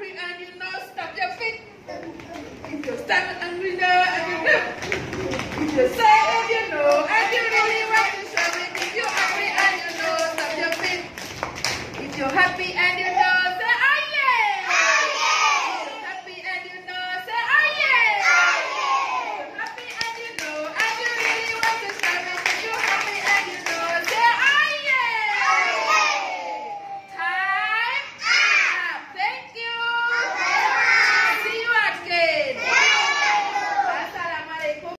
angry and you now stop your feet. If you're stand angry now and you know. If you say and you know and you really want to show it. If you're angry and you know, stop your feet. If you're happy